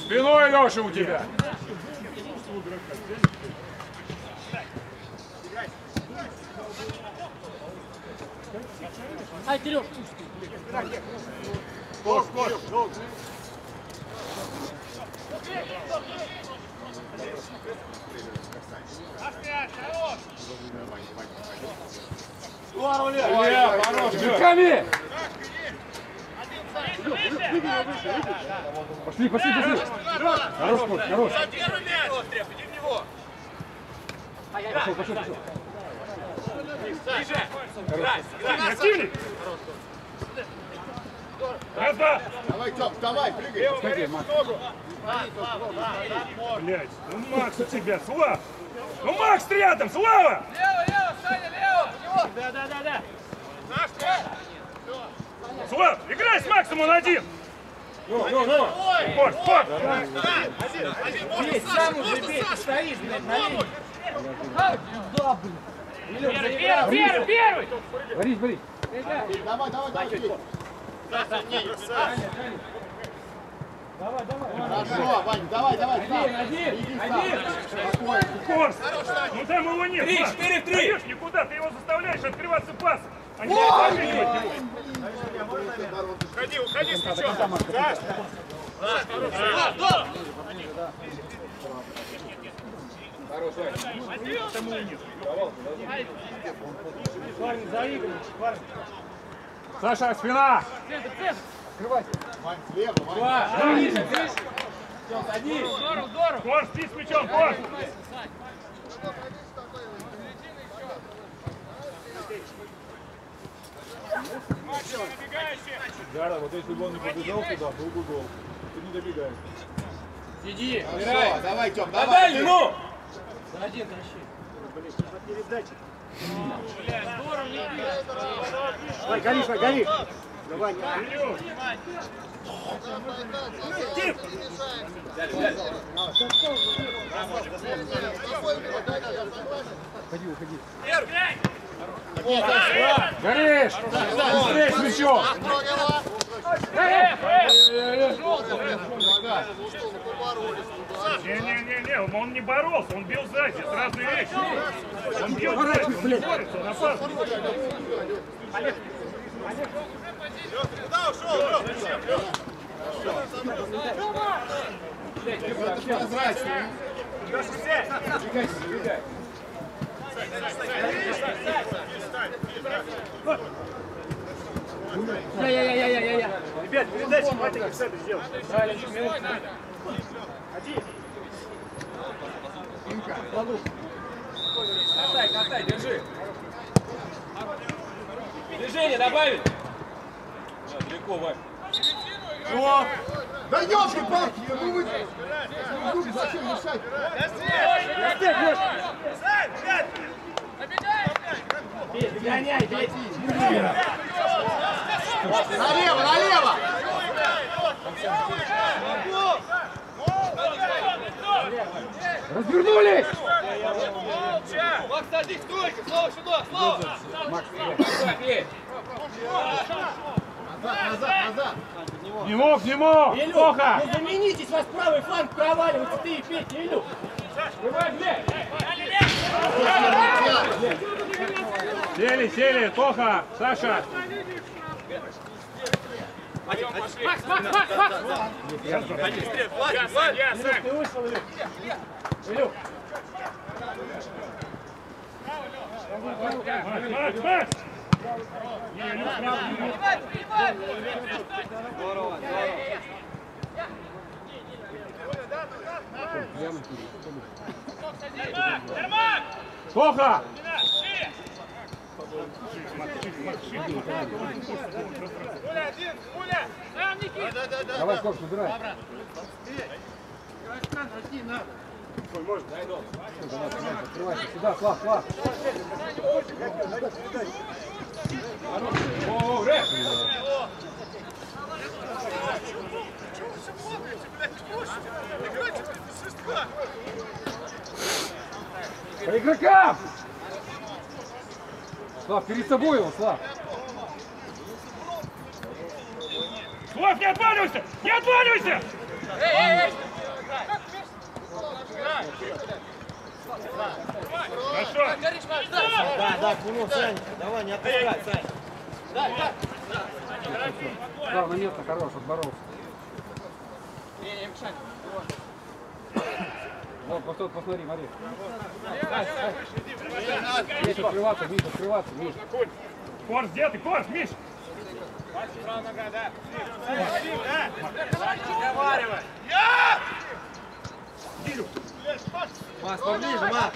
Спиной, Леша, у тебя. Ай, Кирюш! Кош, кош. Илья, хорош, Руками! Пошли, пошли, пошли. Хорош, Кош, хорош. Пошел, пошел, пошел. Активней. Раз, два. Давай, Тём, давай, прыгай. Скажи, Макс. Блять, ну Макс у тебя, Слав! Ну Макс рядом, Слава! Да, да, да, да! Слав, играй с Максом, он один! Ну, ну, ну. Спорт, спорт! Бей, сам уже бей, ты стоишь, блядь, на линии. Да, блин. Первый, первый, первый! Борис, Борис. Давай, давай, давай. Давай, давай. Хорошо, Вань, давай, давай. Один, один, один. Корс! Ну там его нет! Три, четыре, три. Никуда, ты его заставляешь открываться пас! А. Уходи, уходи с мячом! Саш! Хорош, Вань. Саша, спина! Открывайся. Вань, слева, Вань. Два. Один. Один. Здорово, здорово! Корс, ты с мячом, Корс! Гара, вот если бы он не побежал туда, был бы гол. Ты не добегаешь. Иди, Хорошо, давай, Тём, давай. дальний, ну. За один тащи. Здорово, не Давай, гори, гори. Давай. Уходи, уходи. бей! Горишь. Быстрее с мячом. Не-не-не, он не боролся, он бил сзади, разные вещи. Он бьет сзади, он не борется, он опасный. Прозрачно. Я-я-я-я-я-я! Ребят, передачи хватит как сами сделать. Правильно, минут надо. Катай, катай, держи. Движение добавить. Да, далеко, Вань. Да ёлки-палки, ну вы... Ну, зачем мешать? Гоняй, бей! Налево, налево! Развернулись. Макс, садись, стойка! Слава сюда, Слава! Макс, сюда, бей. Назад, назад, назад. Не мог, не мог, плохо. Ну заменитесь, вас правый фланг проваливается, ты и Петя, Илюх! Сели, сели, плохо, Саша. Макс, Макс, Макс, Макс! Я, Сань. Ты вышел, Илюх! Илюх! Макс, Макс, Прав, Илюх. Плохо. Давай, Кош, набирай. Открывайся сюда, Слав, Слав. По игрокам! Слав, перед собой его, Слав. Вов, не отваливайся! Не отваливайся! Хорошо. Да, да, к нему, Сань. Давай, не отпускай, Сань. Главное место хорош, отборолся. Вот, вот тут, посмотри, смотри. Миш, открываться, Миш, открываться, Миш. Корс, где ты? Корс, Миш! Маш, поближе, Маш.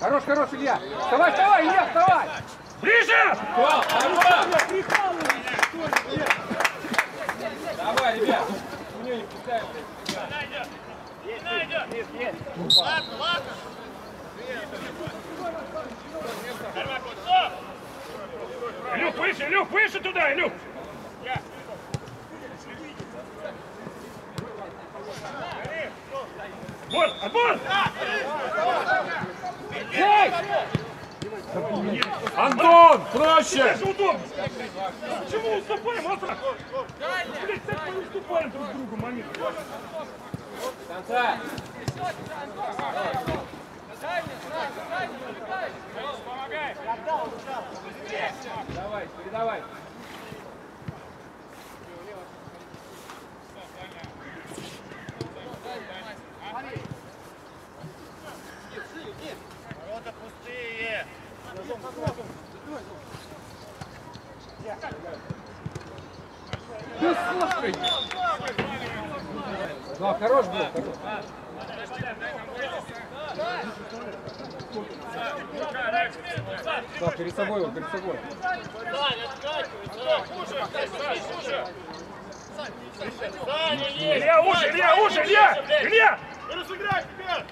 Хорош, хорош, Илья. Вставай, вставай, Илья, вставай. Ближе! Давай, ребят. Илюх, выше, Илюх, выше туда, Илюх! Вот, отбор! Эй! Антон, проще! Почему уступаем, Аса? Блядь, так мы уступаем друг другу момент. Конца. Давай, передавай. Да слушай. Да, хорош был, хорош. Да, перед собой его, перед собой. Илья, уши, Илья, уши, Илья! Илья! Разыграй теперь!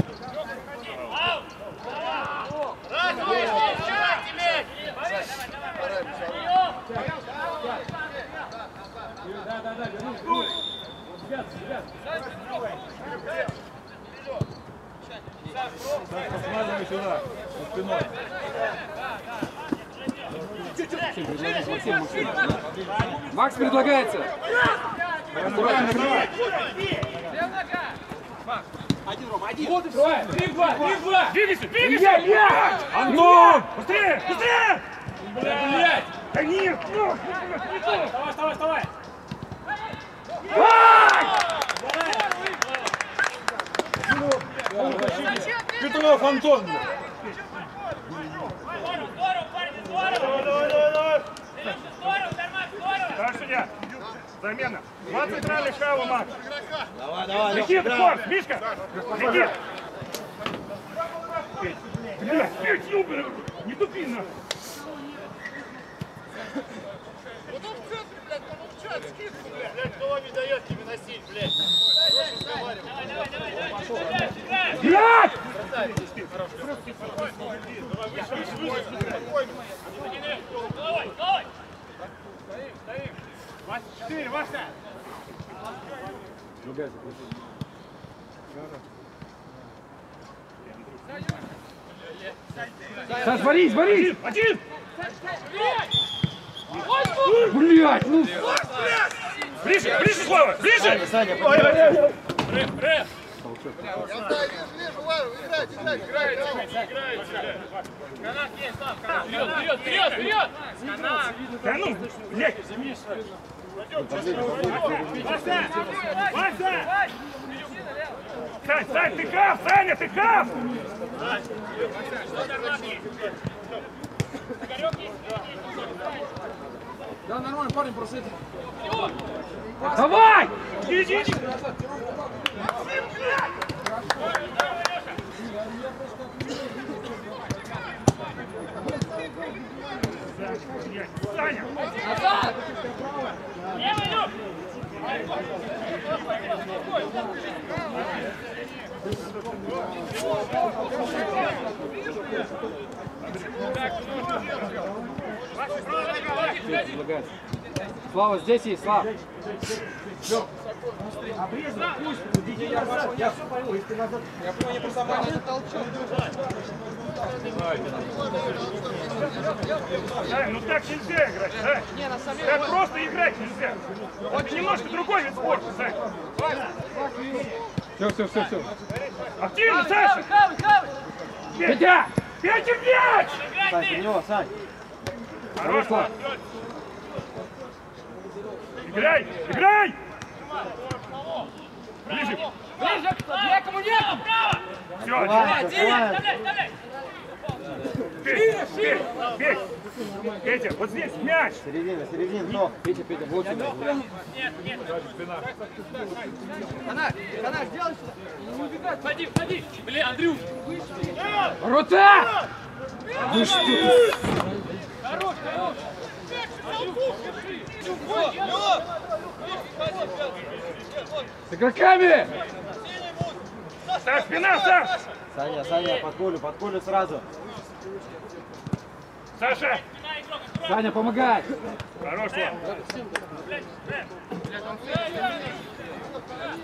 Посматривай сюда, за спиной. Макс предлагается. Вот и давай. Три в два, три в два. Двигайся, двигайся! Илья! Антон! Быстрее, быстрее! Блять. Да нет, ну! Вставай, вставай, вставай. Петров Антон! Так, судья. Замена. Два центральных шага, Макс. Давай, давай, играй. Корс, Мишка! Никит! Блядь, блядь, ёбаный, не тупи нахуй! Блядь! Саш, борись, борись! Один! Блядь, ну... Ближе, ближе, Слава, ближе! Саня, Я знаю, вижу, ладно, играйте, играйте, играйте. Вперед, вперед, вперед, вперед. Да ну, блядь! Вася! Сань, Сань, ты кав, Саня, ты кав! Да, нормально, парень, просто это... Давай! Иди, иди! Саня! предлагается. Слава, здесь есть, Слава. Обрезал, пусть, иди назад, я все пойму, если ты назад. Я понял, просто маленький толчок. Сань, ну так нельзя играть, Сань. Так просто играть нельзя. Это немножко другой вид спорта, Сань. Все, все, все, все. Активно, Саша! Петя! Петя, мяч! Сань, ты него, Сань. Хорош. Играй, играй! Ближе. Ближе, некому, некому! Все, Давай, давай. Петя, Петя, Петя. Петя, вот здесь мяч. Середина, середина, но. Петя, Петя, вот сюда. Канак, канак, сделай сюда! Не убегай! Ходи, ходи! Блин, Андрюш! Ворота! Хорош, хорош! С игроками! Так, спина, Саш! Саня, Саня, под колю, под колю сразу. Саша! Саня, помогай! Хорош, Влад.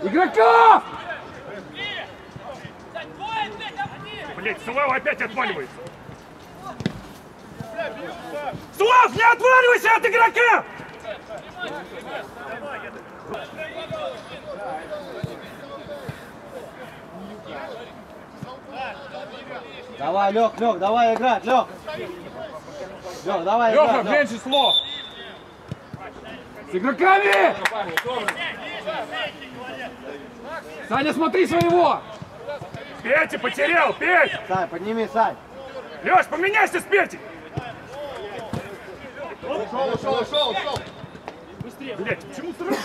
Игроков! Блять, Слава опять отваливается. Слав, не отваливайся от игрока! Давай, Лех, Лех, давай играть, Лех. Лех, давай Леха, играть, Лех. меньше слов! С игроками! Саня, смотри своего! Петя потерял, Петь! Сань, подними, Сань. Леш, поменяйся с Петей! Ушел, ушел, ушел, ушел. Блять, почему сразу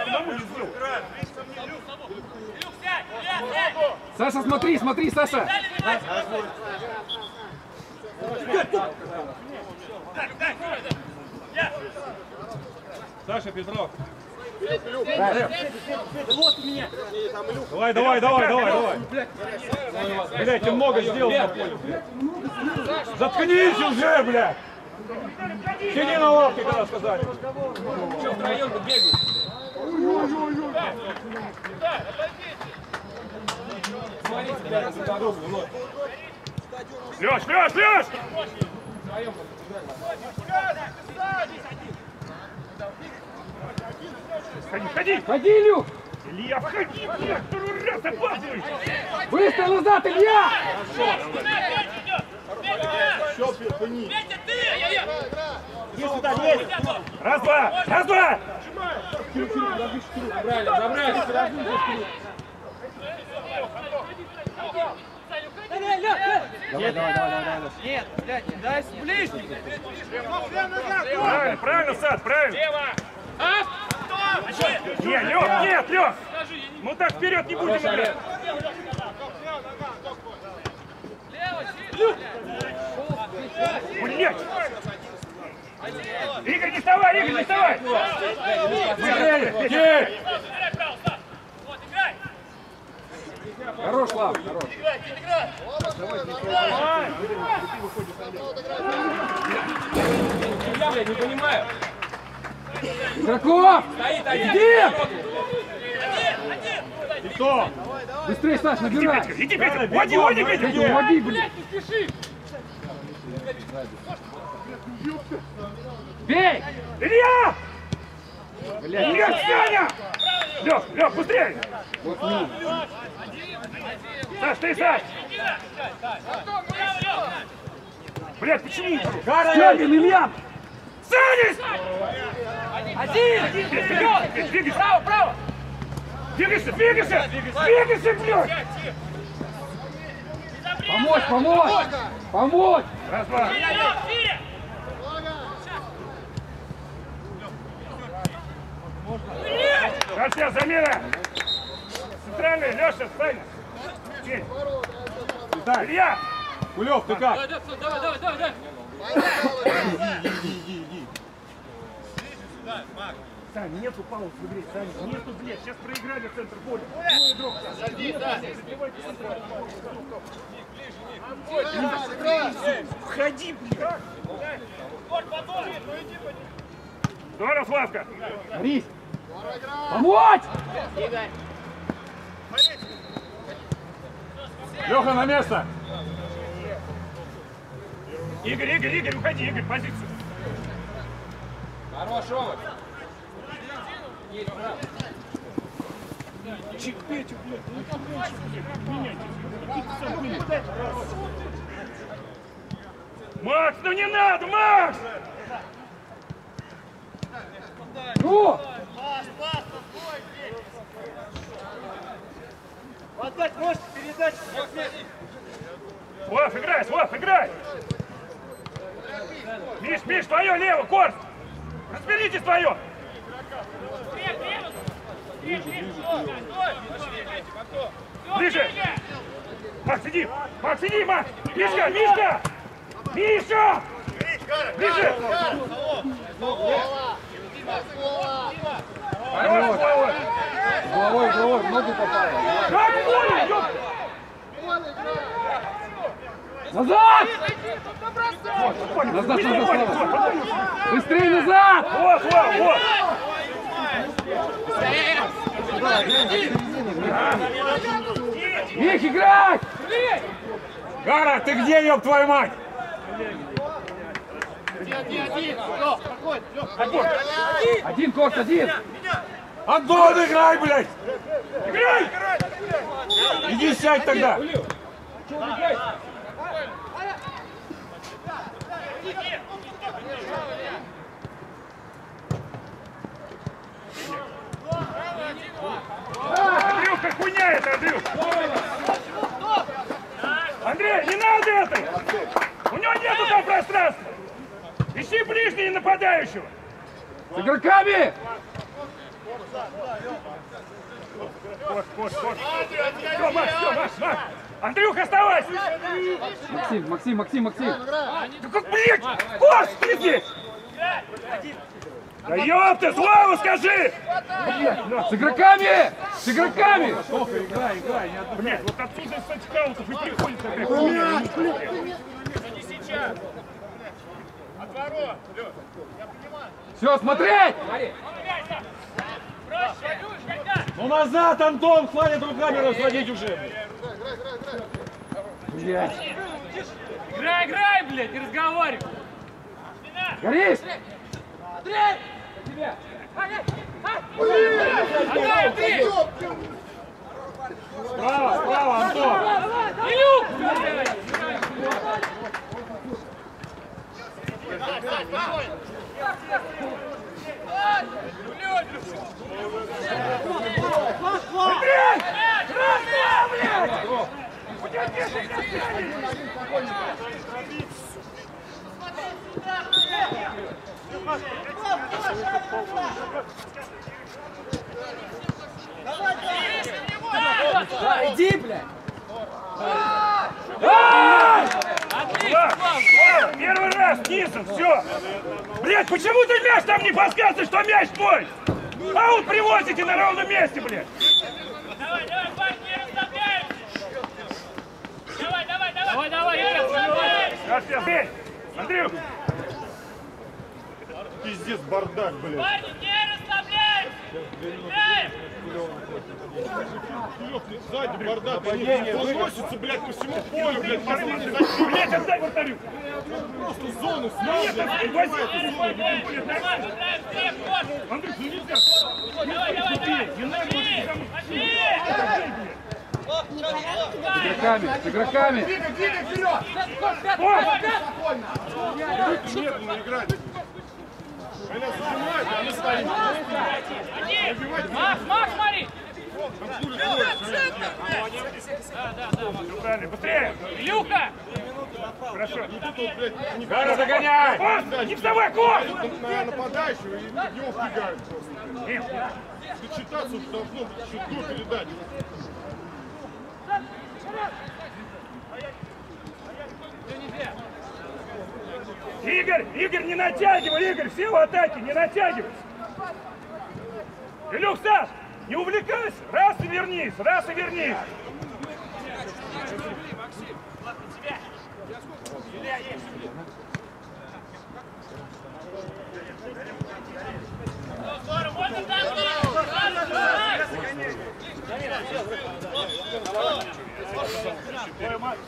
одному не сбыл? Саша, смотри, смотри, Саша! Саша, Петров! Давай, давай, давай, давай, давай. Блять, ты много сделал. Заткнись уже, блядь! Сиди на лавке, когда сказали. Что втроем тут бегаешь? Леш, Леш, Леш! Ходи, ходи! Ходи, Илюх! Илья, входи, блядь, второй раз опаздываешь! Быстро назад, Илья! Все, пни. Раз, два, раз, два! Давай, давай, давай, давай, Лех. Нет, блядь, не дай ближний! Правильно, правильно, Сад, правильно! Не, Лех, нет, Лех! Мы так вперед не будем играть! Блять! Игорь, не вставай, Игорь, не вставай! Есть! Хорош, Слав, хорош. Я, блядь, не понимаю. Игроков! Иди! И кто? Быстрее, Саш, Иди, набирай! Петька, иди, Петька! Води, води, Петя, Петька! уводи, блядь! Бей! Илья! Блядь, Илья, Саня! Лех, Лех, быстрее! вот ну. Саш, ты, Саш! Блядь, почему? Стягин, Илья! Саня! Один! Вперед! Двигайся! Право, право! Двигайся, двигайся! Двигайся, блядь! Помочь, помочь! Помочь! Раз, два. Сейчас, замена! Центральный, Леша, Саня! Тень. Илья! Кулев, ты как? Давай, давай, давай, давай! Сань, нету пауз в игре, Сань, нету, блядь, сейчас проиграли центр поля. Входи, блядь! Здорово, Славка! Рись! Помочь! Игорь. Леха, на место! Игорь, Игорь, Игорь, уходи, Игорь, позицию. Хорош. Чик, Петю, блядь, ну там блядь. Макс, ну не надо, Макс! Ну! Отдать можешь, передать. Слав, играй, Слав, играй! Миш, Миш, твое лево, Корс! Разберитесь твое! Ближе! Макс, иди! Макс, иди, Макс! Мишка, Мишка! Миша! Ближе! Хорош, Вова! Головой, головой, в ногу попало. Как ёпта! Назад! Понял, Назад, назад, понял. Быстрее назад! Вот, вот, вот! Мих, играй! Гара, ты где, ёб твою мать? Один, Корс, один! Антон, играй, блядь! Играй! Иди сядь тогда! Андрюха, хуйня это, Андрюх! Андрей, не надо это! У него нету там пространства! Ищи ближний нападающего! С игроками! Андрюх, оставайся! Максим, Максим, Максим, Максим! Ну как, блядь, Кош, ты здесь! Да ёпта, Слава, скажи! Блядь, С игроками! С игроками! блядь, вот отсюда с этих аутов и приходит такая хуйня. Все, смотреть! Ну назад, Антон, хватит руками разводить уже. Блядь! Играй, играй, блядь, не разговаривай. Горись! Отдай, Андрей. Справа, справа, Антон. Илюх! блядь. Андрей! Красная, блядь! У тебя десять касаний! Иди, блядь! Первый раз низом, все. Блядь, почему ты мяч там не подсказываешь, что мяч твой? Аут привозите на ровном месте, блядь. Давай, давай, парни, не расслабляемся! Давай, давай, давай! Давай, давай, не расслабляйся. Андрюх, Пиздец, бардак, блядь. Парни, не расслабляемся! Играем! Сзади бардак, они разносятся, блядь, по всему полю, блядь, последний защитник. блядь, отдай вратарю. Просто зону Нет, возьми, блядь, вот! Андрюх, ну нельзя. Давай, давай, давай! С игроками, с игроками! Медленно играть. Меня зажимают, а мы стоим. Макс, Макс, смотри! Правильно, быстрее. Илюха! Хорошо. Гара, догоняй! Кос, не вставай, Кос! на нападающего и в него вбегают. Дочитаться должно еще до передачи. Игорь, Игорь, не натягивай, Игорь, все в атаке, не натягивай. Илюх, Саш, не увлекайся! Раз и вернись! Раз и вернись! Максим, ладно, тебя! Илья, есть!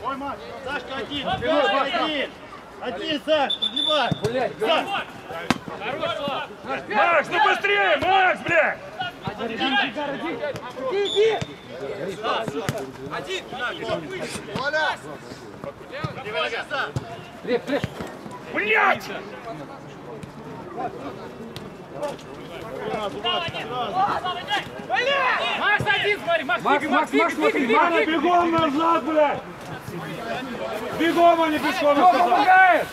Ой, мать! Сашка, один! Один! Один, Саш, поднимай! Блядь, Саш! Хорош, Макс, ну быстрее! Макс, блядь! Блядь! Слава, один. Слава, дай. Макс один, смотри, Макс, Макс, двигай, Макс, двигай, Макс, двигай, смотри, двигай, Маня, двигай. бегом назад, блядь! Бегом, а не пешком, я сказал. помогает?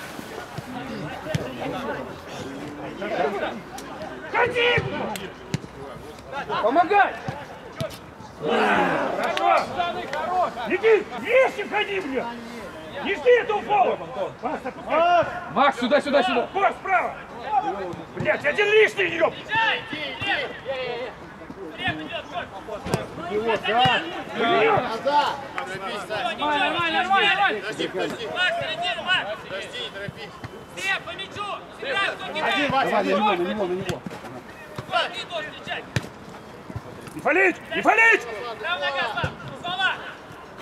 Ходи! Помогай! Хорошо! Иди, вместе ходи, блядь! Не жди этого пола! Макс, опускай! Макс, сюда, сюда, сюда. Босс, справа! Блядь, один лишний, ёб! Идет, Коль. Блядь! Нормально, нормально, нормально, нормально. Макс, середину, Макс. Глеб, по мячу. Сыграй, кто Один, кидает. Вася, один. на него, на него. Слав, ты должен встречать. Не фалить! Не фалить!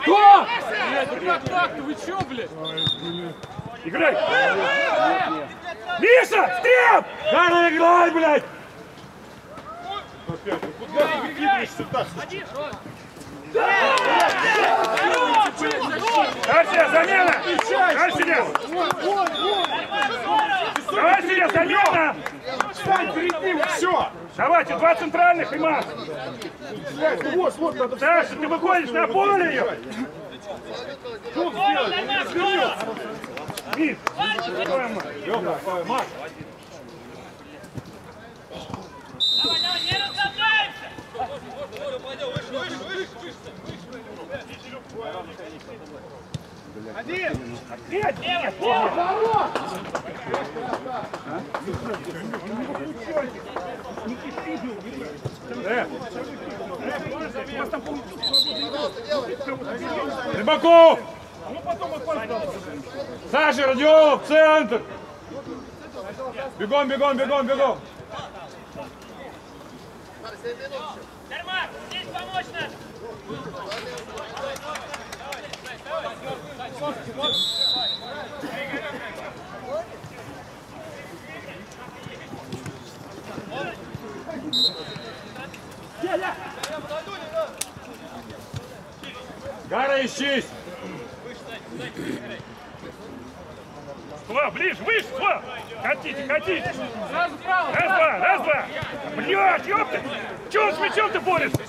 Кто? Блядь, как так-то? Вы чё, блядь? Играй! Миша, стрел! Гара, играй, блядь! Опять, ну куда ты выкидываешься так? Дальше, замена! Дальше, Давай, Синя, замена! Встань перед ним, все. Давайте, два центральных и Макс! Вот, вот, надо Саша, ты выходишь на поле ее! что сделать? Он не развернется. Миш, твою мать. Лёха, ой, Макс, Давай, давай, не расслабляемся. Пять, нет, э! Рыбаков! Саша, Родионов, центр! Бегом, бегом, бегом, бегом! Дармак, здесь помочь надо. Гара, ищись! Слав, ближе, выше, Слав! Хотите, хотите! Сразу вправо, Раз, два, раз, два! Блядь, ёпта! Он с мячом ты борешься?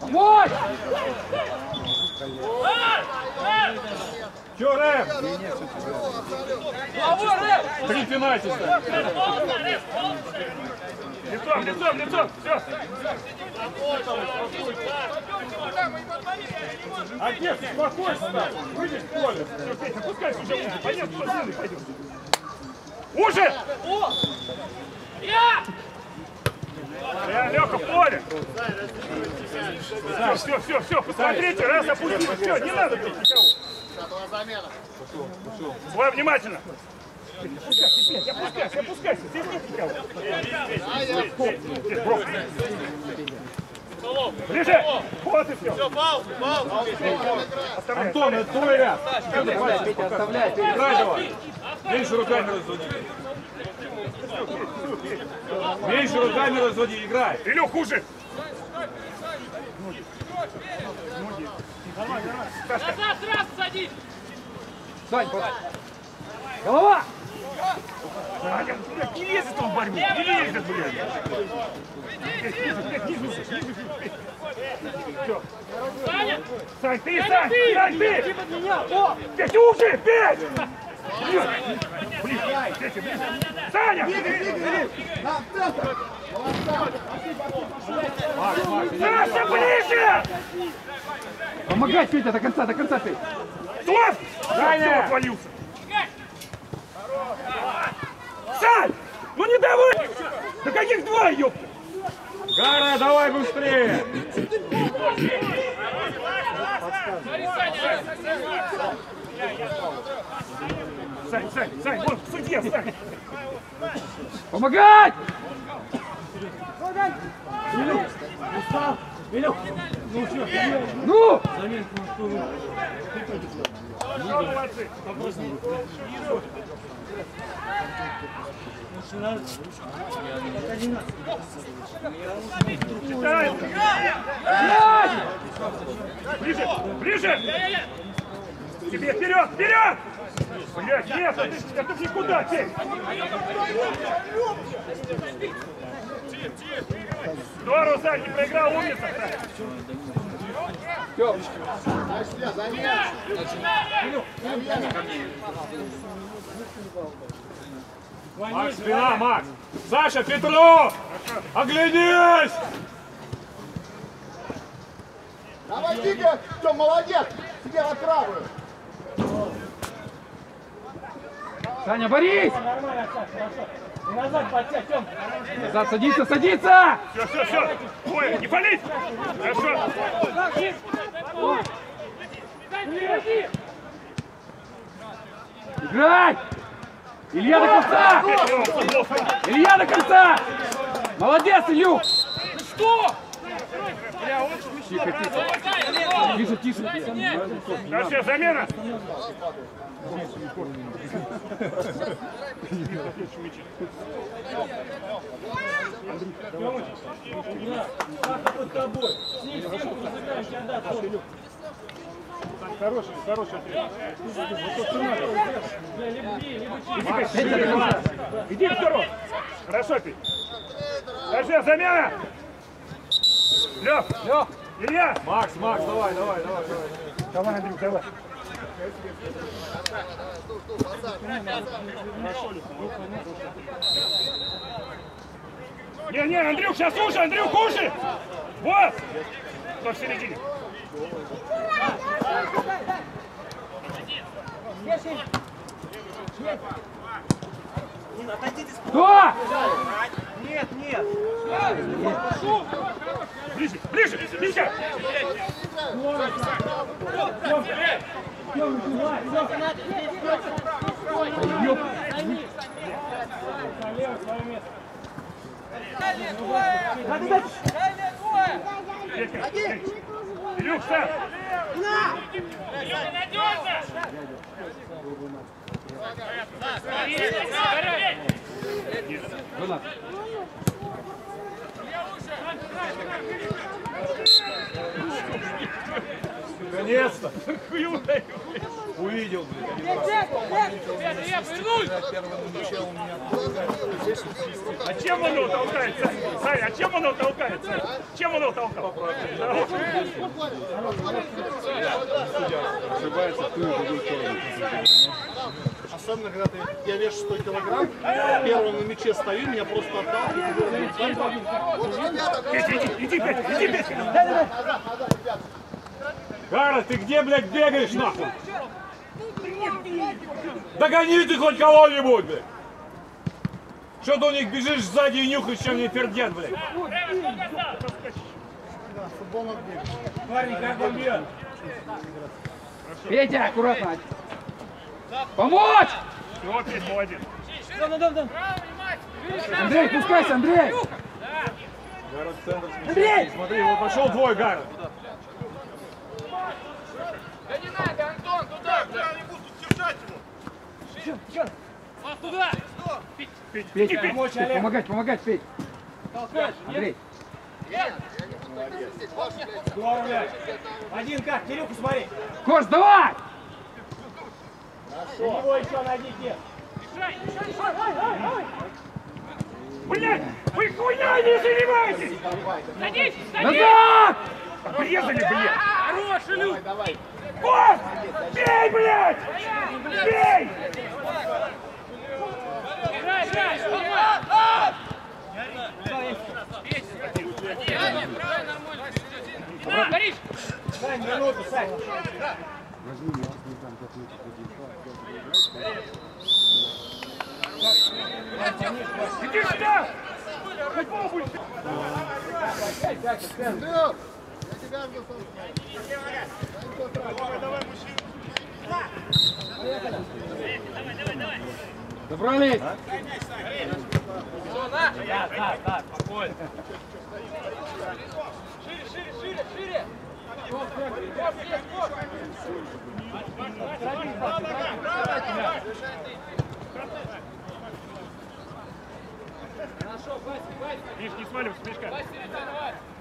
Помочь! Чё, Рэм? Три пенальти ставь. Ползно, Рэс, ползно. Лицом, лицом, лицом! Все! Отец, успокойся. Выйди в поле. Все, Петя, пускай уже уже. Что длинный пойдет. Уже! Я! Я, Лёха, в поле! Все, все, все, все, посмотрите, раз опустил, все, не надо бить никого. Слава, внимательно. Опускайся, опускайся, опускайся, здесь нет никого. Ближе! Вот и все. Оставляй. Антон, это твой ряд. Играй давай. Меньше руками разводи. Меньше руками разводи, играй. Илюх, хуже! Назад сразу садись. Сань, под... Голова! Аня, блядь, не лезет он в борьбу, не лезет, блядь. Саня! Сань, ты, Сань, Сань, ты! Под меня! О! Петя, уже, пять! Блин, блин, Петя, блин. Саня! Саша, ближе! Помогать, Петя, до конца, до конца, Петя! Стоп! Саня! Все, отвалился. Сань! Ну не давай! Да каких два, ёпта? Гара, давай быстрее. Сань, Сань, Сань, вон, судья, Сань! Помогать! Илюх, Илюх, Ну! Хорошо, молодцы. Ближе, ближе! Тебе вперед, вперед! Блядь, нет, это, это ж никуда, теперь! Здорово, Сань, не проиграл, умница, Сань. Макс, спина, Макс! Саша, Петров! Оглянись! Давай, Дига! Тём, молодец! Себе на правую! Саня, борись! Нормально, Саш, хорошо. И назад подтягивай, Тём. Назад садиться, садиться! Все, все, все. Ой, не палить. Хорошо. Играй! Илья до конца! Илья до конца! Молодец, Илюх! Что? Тихо, тихо. Тише, тише. Да, все, замена. Под тобой. С ним стенку разыграем, тебе отдаст. Хороший, хороший ответ. Иди, Иди второй. Хорошо, Петь. Даже замена. Лёх, Лёх! Илья. Макс, Макс, давай, давай, давай, давай. Давай, Андрюк, давай. Не, не, Андрюк, сейчас уши, Андрюк, уши! Вот! Кто в середине? Кто? Ближе, ближе, ближе! Петька, эй, Илюх, сам! Илюха, надежно! Наконец-то! Увидел, блин. А чем он его толкает, Сань? Сань, а чем он его толкает, Сань? Чем он его толкал? Особенно, когда ты, я вешу 100 килограмм, первым на мяче стою, меня просто отталкивают. Иди, иди, иди, Петя! Карл, ты где, блядь, бегаешь, нахуй? Догони ты хоть кого-нибудь, блядь! Что ты у них бежишь сзади и нюхаешь, чем они пердят, блядь? Парень, как вам бьет? Петя, аккуратно! Помочь! Вот, Петь, молодец. Андрей, пускайся, Андрей! Андрей! Смотри, вот пошел твой Гаррет. Да не надо, Антон, туда! Туда! Петь, иди, Петя, Петь. Помочь, Олег. помогать, помогать, Петь. Андрей, Здорово, блядь. Один как, Кирюху смотри. Кош, давай! У него еще найди где. Блядь, вы хуйня не занимаетесь! Садись, садись! Назад! Обрезали, блядь! Хорош, Илюх! Вот! Бей, блядь! Бей! Борис! Сань, минуту, Сань. Иди сюда! Хоть попробуй! Добрались! Да, да, да, спокойно. Миш, не сваливай с мешка. Саша.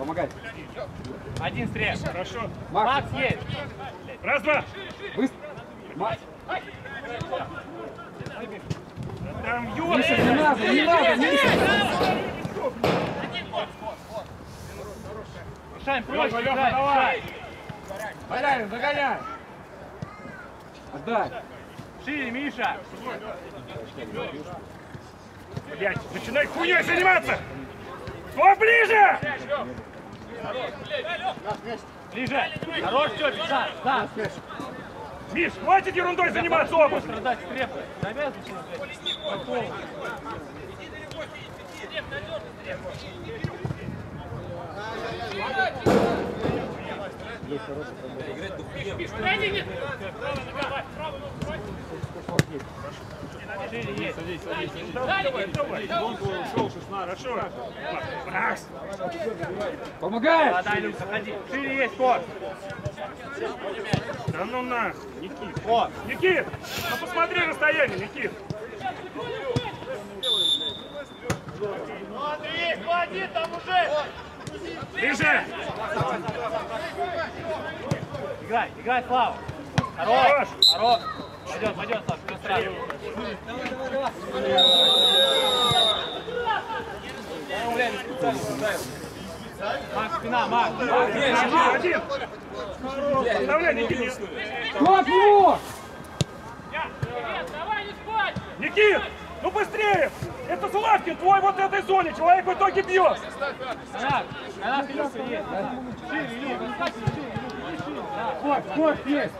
Помогай. Один стрел. Хорошо. Макс есть. Раз, два. Быстро. Мать. Там Юра. Не надо, не надо, Миша. Шань, проще играть, давай. Шань. Загоняй. Отдай. Шире, Миша. Блять, начинай хуйней заниматься. Поближе. Ближе. Хорош, Тёпик, да, да. Миш, хватит ерундой заниматься оба. Страдать скрепко. Ты обязан сейчас, блядь, Шире есть. Давай, давай. Ушел 16. Хорошо. Помогай. Да, да, Илюх, заходи. Шире есть, кот. Да ну нахуй, Никит. Вот. Никит, ну посмотри расстояние, Никит. Андрей, хватит там уже! Ближе. Играй, играй, Слава. Хорош. Хорош. Хорош. Пойдет, пойдет, Слав, все сразу. Макс, спина, Макс. Макс, спина, Один, Макс. один. Оставляй, Никит. Как его? Давай, не спать! Никит, ну быстрее. Это Златкин, твой вот в этой зоне. Человек в итоге бьет. Канат Илюха есть. Да. Да. Кость, кость есть.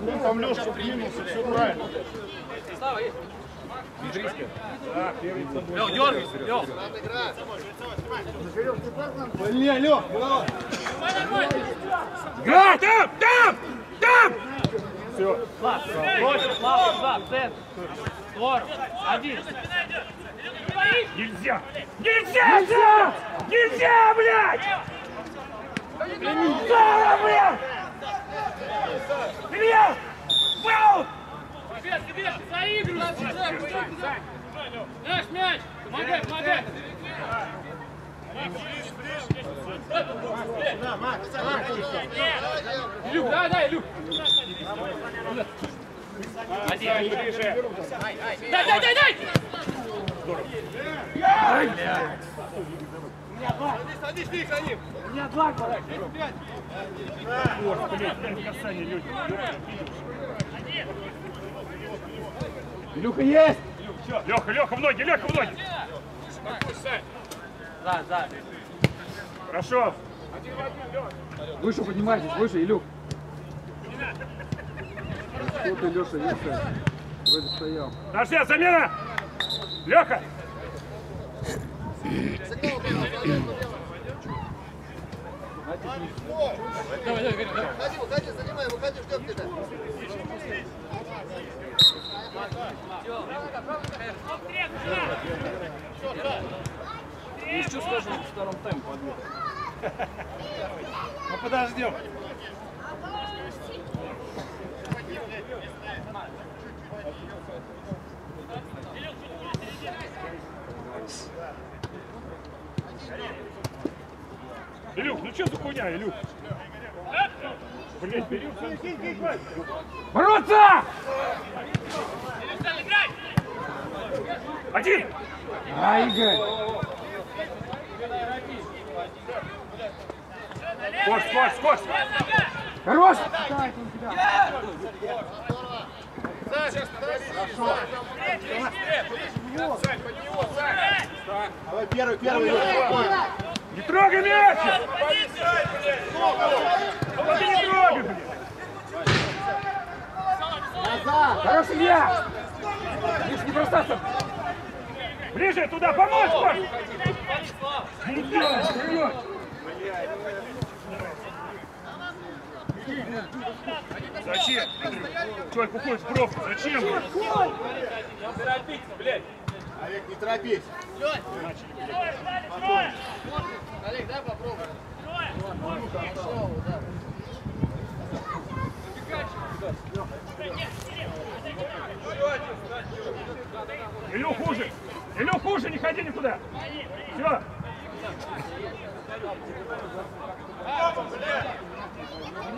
Ну, там Лешка двинулся, все правильно. Лёх, дергайся, Лёх. Бля, Лёх, голова. Играй, там, там, там. Слав, против, Слава, туда, в центр. Здорово. Один. Нельзя! Нельзя! Нельзя! Нельзя, блядь! Сара, блядь! Илья! Фаул! Тебе, тебе, заигрывай! Наш мяч! Помогай, помогай! Илюх, давай, дай, Илюх. Один. Дай, дай, дай, дай! Касание, люди. Илюха есть. Леха, Леха, в ноги, Леха, в ноги! Да, да. Хорошо. Выше поднимайтесь, выше, Илюх. Что ты, Леша, Леша? Вроде стоял. Дарсия, замена! Леха! Выходи, выходи, занимай, выходи, ждем тебя. Ну подождем. Илюх, ну что за хуйня, Илюх? Блять, бери. Бороться! Один! А, Игорь. Скорость, скорость, скорость. Хорош! Давай первый, первый. Не трогай мяч! Ты не трогай, блин! Хорош, Илья! Лишь не бросаться! Ближе туда, помочь! Ну, делай, вперед! Зачем? Человек уходит в пробку, зачем? блин? Торопиться, блядь. Олег, не торопись. Олег, дай попробуй. Илю хуже! Илю хуже, не ходи никуда! Все!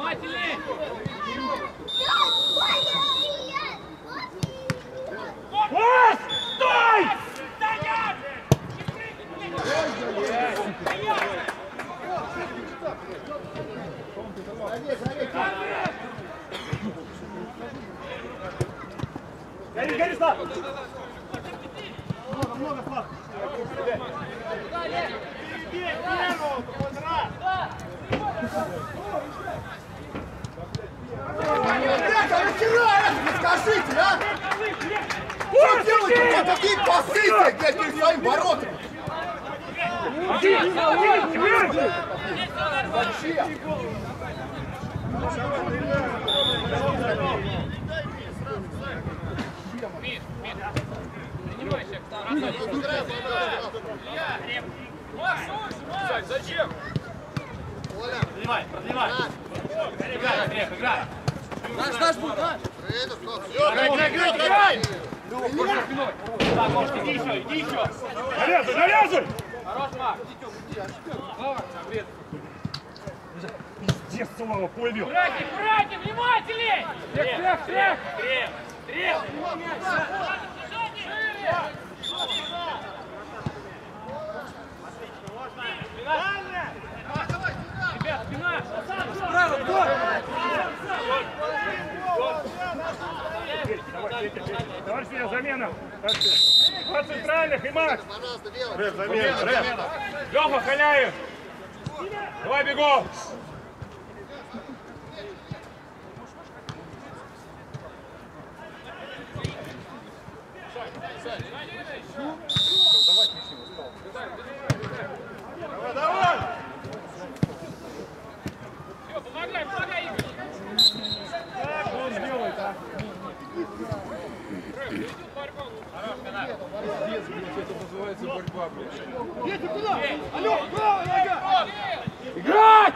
Внимательней! Играть!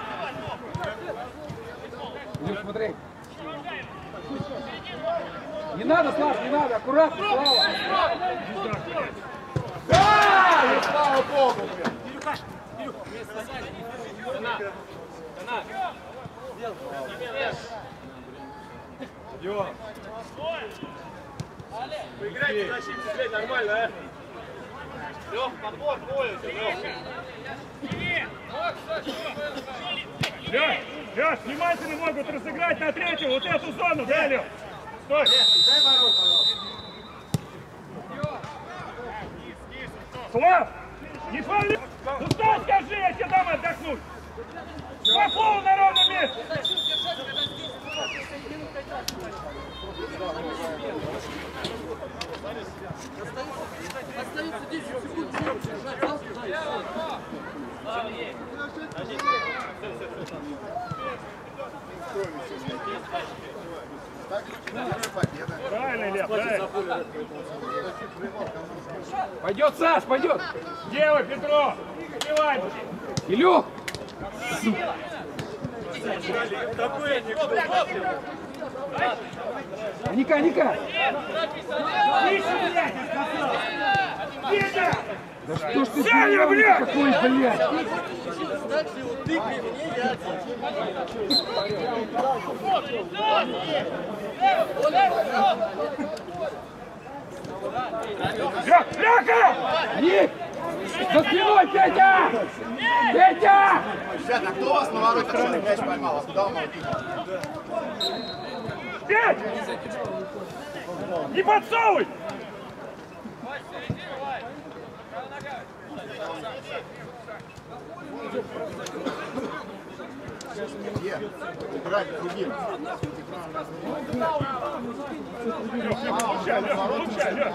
Илюх, смотри. Не надо, Слав, не надо, аккуратно, Слава. Да! Слава Богу, блядь. Поиграйте, защитите, блядь, нормально, а? Лех, подбор, поле. Леш, Леш, внимательно могут разыграть на третью вот эту зону, да, Леш? Стой! Слав, не фали! Ну стой, скажи, я тебе дам отдохнуть! По полу на ровном месте! Правильно, Илья, правильно. Пойдет, Саш, пойдет. Делай, Петров! Успевай! Илюх! Ника, Ника! Да что ж ты Саня, блядь! такой, блядь? Лёха! Ник! За спиной, Петя! Петя! Ребята, кто у вас на воротах мяч поймал? А куда он? Пять! Не подсовывай! Играть другим. Получай, Лёх, получай, Лёх.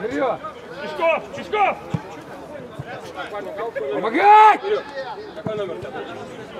Вперед!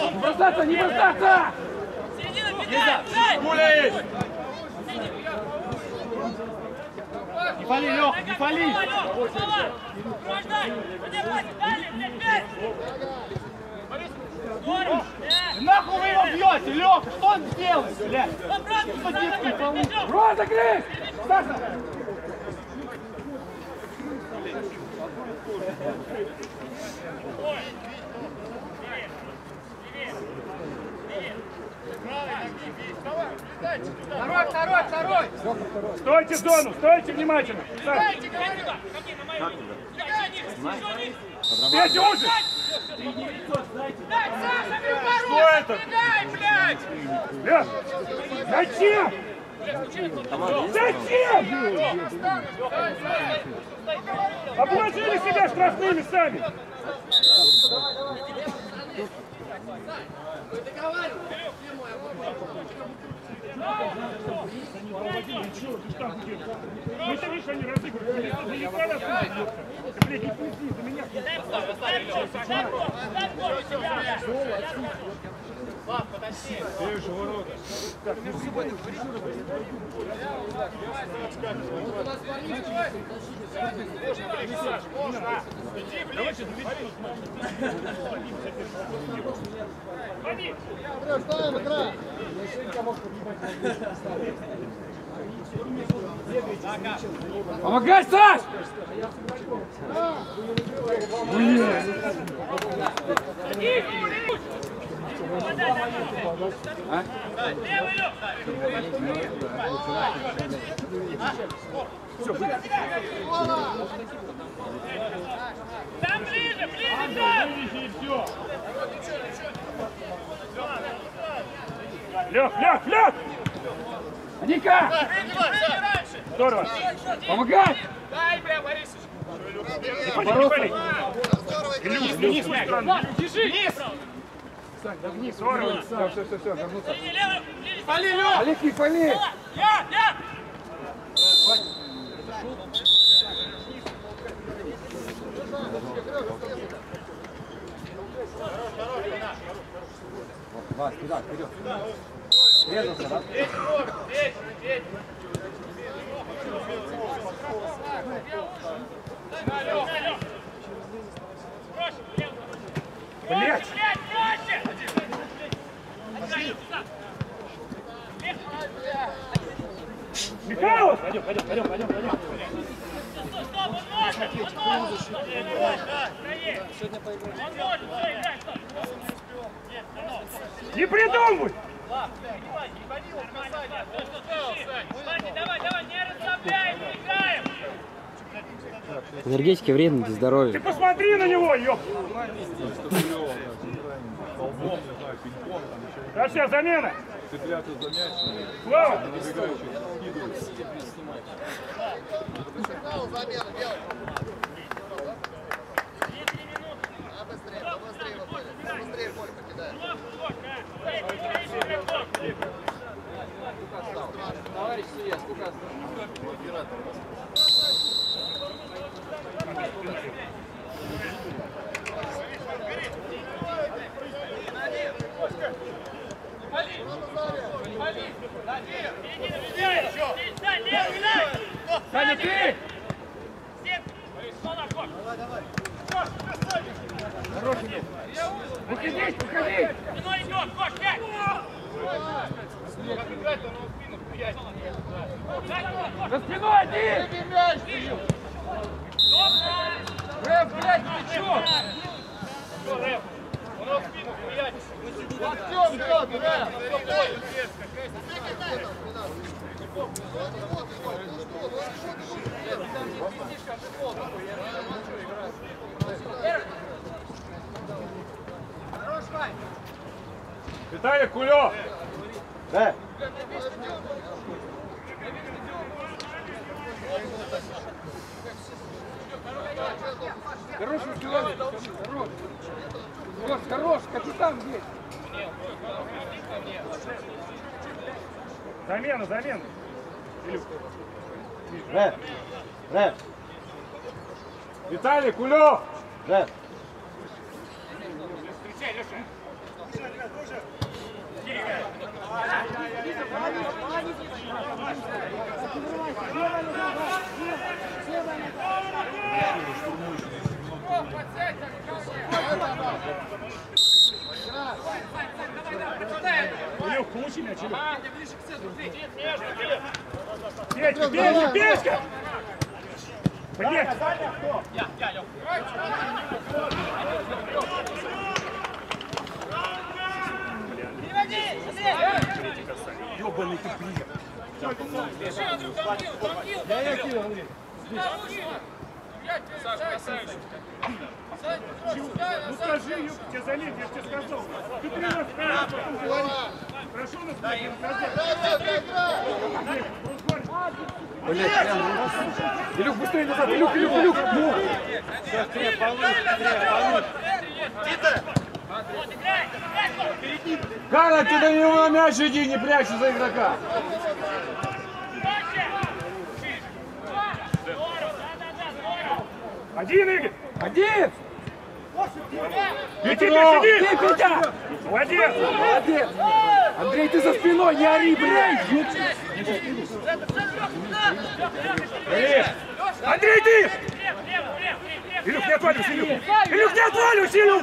Не бросаться, не бросаться! Середина! Дай! Пуля есть! Не пали, Лех, не! Э, Нахуй вы его бьете, Леха? Что он сделает, блядь? получится. Розыгрыш! Саша! Второй, второй, второй! Стойте в зону, стойте внимательно! Сань, Петя, в Что это? Блядь! Зачем? Зачем? Обложили себя штрафными сами! Ну это видишь, они разыгрывают. Далеко нас. Да, блядь, не пизди, за меня. Помогай, Саш! Левый, Лёх! Там ближе, ближе, там! Все. Лег, лег, лег! Ника! Здорово. Помогай! Дай, бля, Борисыч! Не пали, не пали. Илюш, Илюш, странно. Держи! Здорово. Все, все, все, все, вернуться. Пали, Лех! Олег, не пали! Я, я! Вась, куда, вперед. Резался, да? энергетики вредно для здоровья. Ты посмотри на него, ёп! Да вся замена! Цепляться за мяч. Слава! Замена делать! Виталий Кулев! Э, Хорош, успевай. Хорош. Хорош, хорош, капитан здесь. Замена, замена. рэп, рэп, Виталий Кулев! рэп. Илюх, получи мяч, Илюх. Петька, Петька, Петька! Блять! Ёбаный ты блин. Ну скажи, Юг, тебя заметь, я тебе сказал. Ты три раза говоришь. Прошу нас не Илюх, быстрее назад, Илюх, Илюх, Илюх. Ну. Кара, ты до него на мяч иди, не прячься за игрока! Один, Игорь! Один! Иди, Петро! иди, Ты! Петя! Молодец! Молодец! Андрей, ты за спиной, не ори, блядь! Андрей, ты! Илюх, не отваливайся, Илюх! Илюх, не отваливайся, Илюх!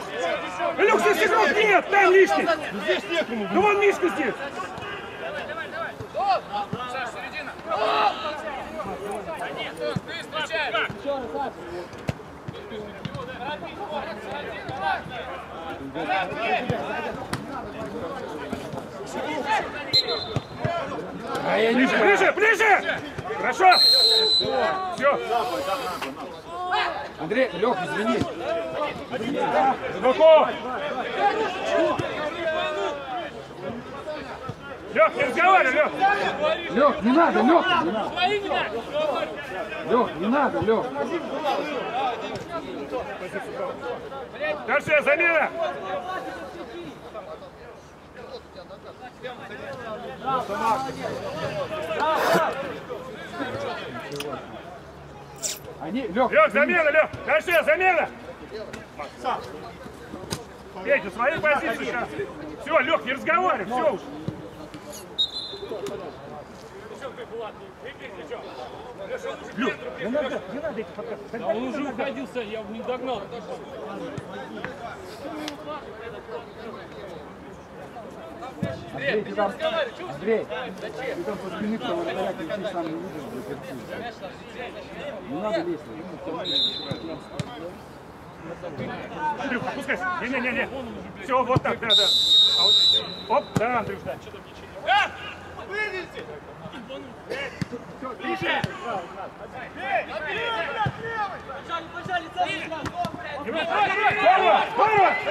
Илюх, здесь игрок нет, там лишний! Здесь некому. Ну вон Мишка здесь! А я не ближе, ближе! Хорошо! Все, Андрей, Лех, извини. Рыбаков! Лех, не разговаривай, Лех! Лех, не надо, Лех! Лех, не надо, Лех! Дальше замена! Они, Лех, Лех, замена, Лех! Дальше замена! Петя, свои позиции сейчас! Все, Лех, не разговаривай, все уж! Лех, не надо, не надо эти подкасты. Он уже уходился, я не догнал. Андрей, ты там, Андрей, ты там со спины вратаря кричи, сам не видишь, блядь, Не надо лезть. Андрюх, опускайся. Не-не-не. Все, вот так, да, да. А вот- Оп, да, Андрюх. Здорово, здорово!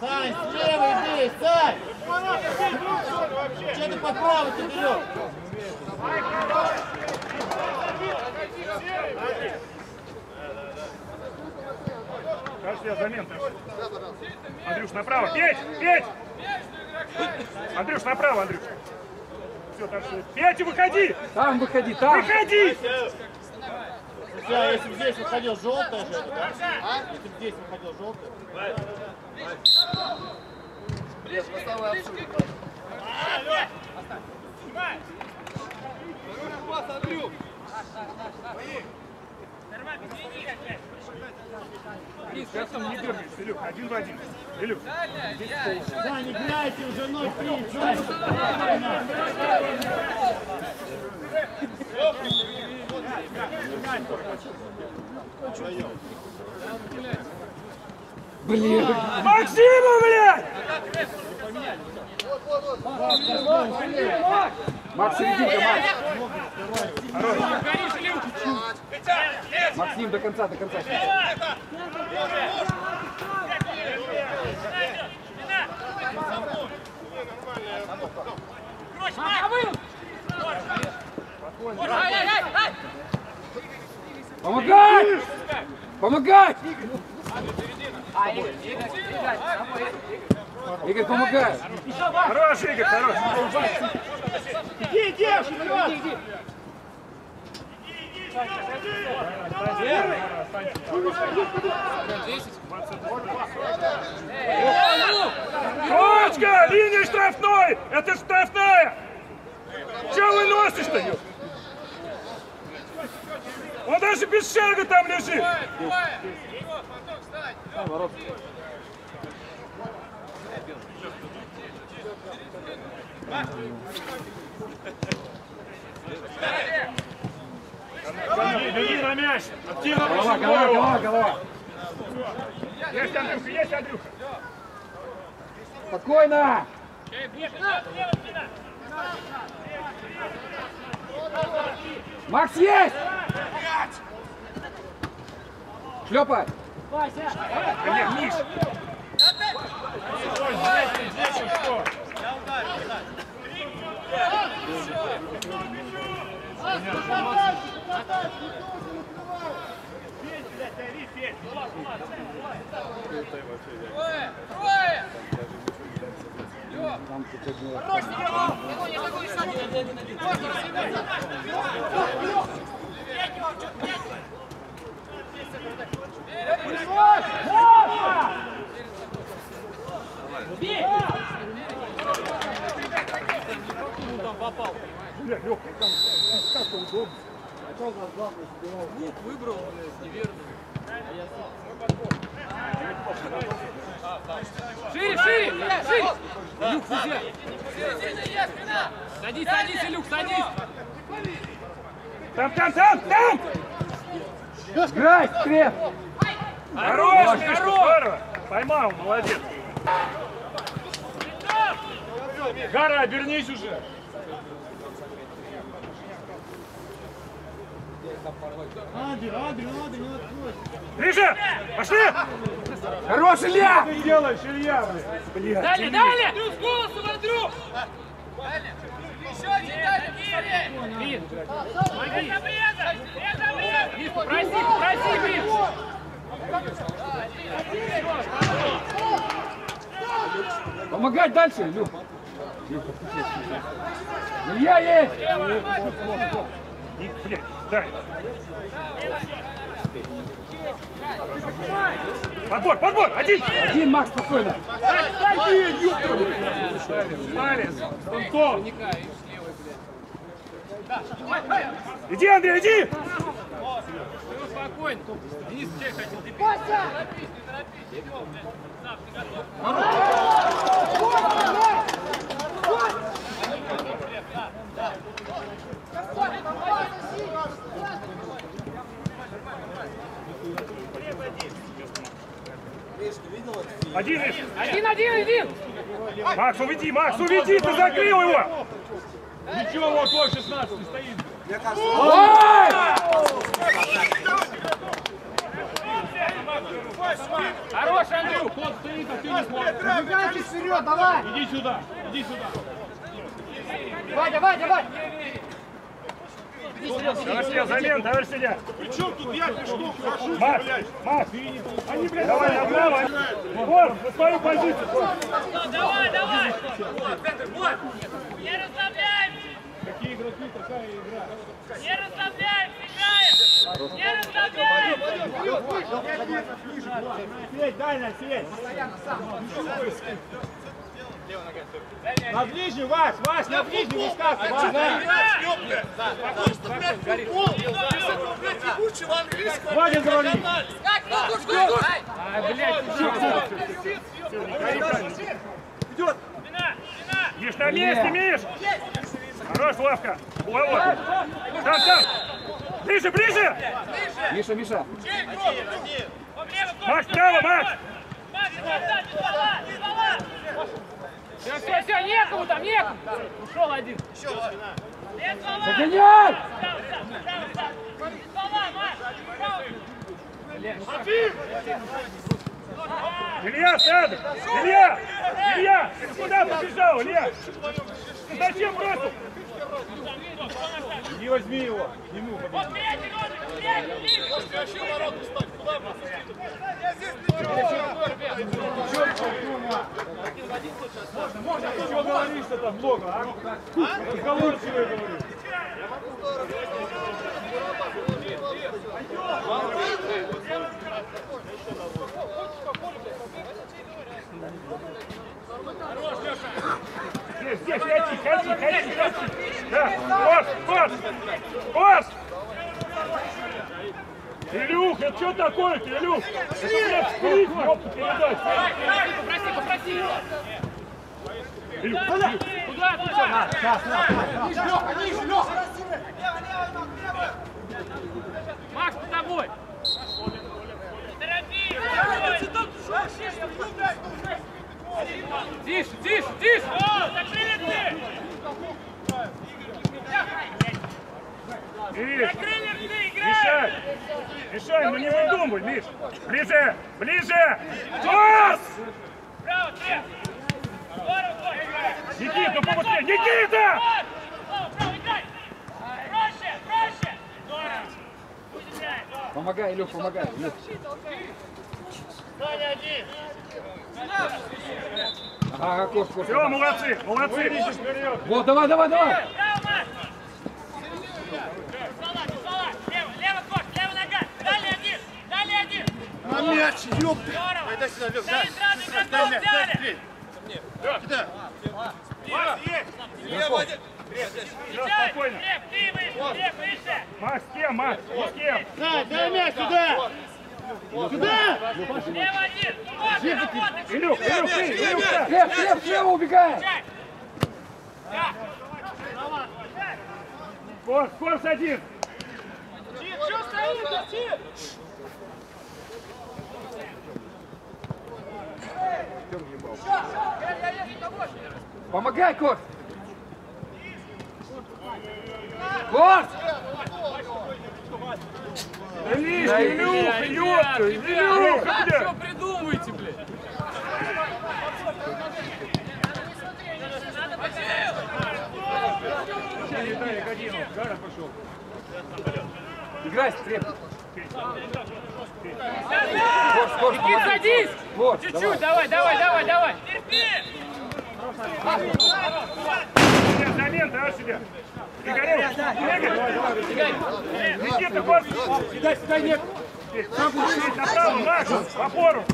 Сань, слева иди, Сань! Че ты по правой-то берешь? Кажется, я замен. Андрюш, направо. Петь, Петь! Андрюш, направо, Андрюш. Все, дальше. Петя, выходи! Там выходи, там! Выходи! А если бы здесь выходил желтая же, да? А? Если бы здесь выходил желтая. Сейчас там не дергаешься, Илюх, один в один. Илюх, Да, не играйте уже 0-3. Максима, блядь! Макс, иди-ка, Макс. Максим, до конца, до конца. Помогай! Помогай! Игорь, помогай! Хорош, Игорь, хорош. Иди, девушка, вперед! Точка! Линия штрафной! Это штрафная! Че вы носишь-то? Он даже без шага там лежит! Беги, беги на мяч! Активно Голова, голова, голова, голова. Есть Андрюха, есть Андрюха! Спокойно! Макс есть! Шлепай! Олег, Миш! Здесь что? Убей! Бля, Лёха, там как удобно. Шире, шире! Шире! Илюх, нельзя! Садись, садись, Илюх, садись! Там, там, там, там! Играй, скреп! Хорош, здорово! Поймал, молодец. Гара, обернись уже. Адрин, Адрин, Адрин, не открой. Ближе! Пошли! Хорош, Илья! Что ты делаешь, Илья, блядь? Илья. далее! Плюс голосом, Андрюх! Еще один, далее! Блин! Помоги! Блин, проси, проси, блин! Помогать дальше, Илюх! Илья есть! Блядь, дай. Подбор, подбор, один! Один, Макс, спокойно! Палец, Антон! Иди, Андрей, иди! Спокойно! Денис, чай хотел. Один, Миш. Один, один, один! Макс, уведи, Макс, уведи, ты закрыл его! Ничего, вот твой 16 стоит. Хорош, Андрюх! Тот стоит, а ты не смотришь. Пробегайте вперед, давай! Иди сюда, иди сюда. Вадя, Вадя, Вадя! Товарищ судья, замен, товарищ судья. Причем тут я что хожу, Макс, блядь? Макс, они, блядь, давай направо. Вот, на свою позицию. вот. Давай, давай! Не расслабляемся! Какие игроки, такая игра. Не расслабляемся! Играем! Не расслабляемся! Светь, дальня, светь! На ближний, Вась, Вась, на ближний выскакивай. Вась. Ваня, говори. Миш, на месте, Миш! Хорош, Славка! Головой! Там, там! Ближе, ближе! Миша, Миша. Макс, право, Макс! Все, все, все, некому там, некому. Ушел один. Загоняй! Илья, сядь! Илья! Илья! Куда побежал, Илья? Зачем бросил? Не возьми его. Ему побеги. Что говоришь-то там много, а? Разговорчивый говоришь. Здесь, здесь, ходи, ходи, ходи, ходи! Да, вот, вот! Вот! Илюха, что такое-то, Илюх? Это, блядь, скрыть, ёпта, передать! Попроси, попроси. Илюх, Илюх, Куда, куда? Макс, под тобой. Тише, тише, тише! Закрыли ты! Закрыли ты, играй! Мешай, ну не выдумывай, Миш! Ближе, ближе! Пас! Право, Коль! Никита, побыстрее! Никита! Помогай, Илюх, помогай. Илюх. Ага, курс, курс. Все, молодцы, молодцы! Вот, давай, давай, давай. Лево, лево, Кош, лево! На мяч, ёпта! Здорово! Дай сюда, Взяли дай! Дай мяч, дай, взяли! быстрее! Сюда! Встречай! спокойно. Глеб, ты выше, Глеб, выше! Макс, с кем? Ну с кем? Дай, дай мяч сюда! Сюда! Лево один! Ты, Илюх, ты! Слева, слева, слева! Да! Форс, форс один! Что стоит, Тим? Помогай, Курс. Курс! Да лишь, Илюха, Илюха, Что блядь! придумаете, блядь? Виталик один, Гара пошел. Играй, крепко. Никит, садись! Чуть-чуть, давай, давай, давай, давай! Терпи! Нет, замен, дашь Игорек, Игорь! Никита, вот! Сюда, сюда нет. Сам будешь сидеть направо, Макс, в опору!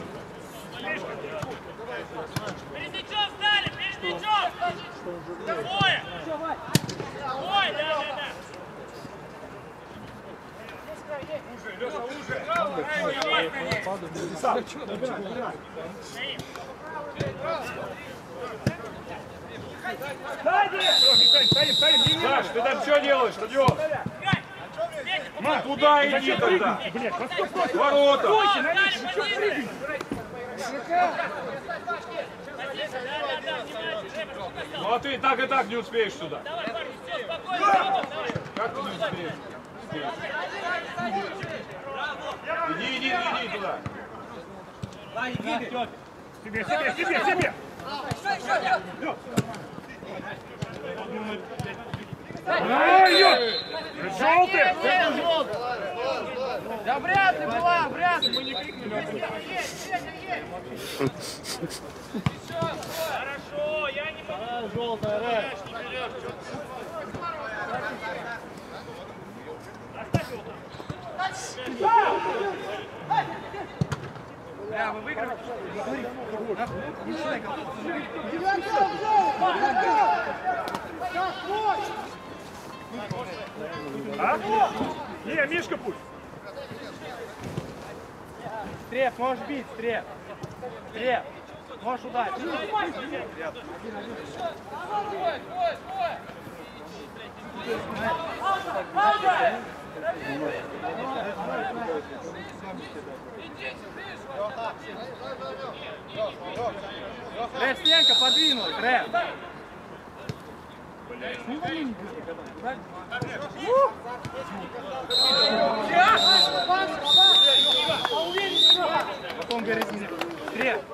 Березнячок сдали, Березнячок! Двое! Двое, да, да, да! Виталий, стоим, стоим, не Саш, ты там что делаешь, стадион? Макс, Куда иди зачем тогда? блядь? Ворота. Стойте, на месте, что прыгать? Ну а ты так и так не успеешь сюда. Давай, парни, все, спокойно! Как ты не успеешь? Иди, иди, иди туда. Себе, себе, себе, себе! Ай, ё! Желтый! Да вряд ли была, вряд ли. Мы не крикнули. Хорошо, я не могу. Желтая, Рэ. Бля, вы выигрываете? А? Не, Мишка пусть. Стреп, можешь бить, стреп. Стреп, можешь ударить. Рэп, стенка подвинула, рэп. Потом говорит, стреп.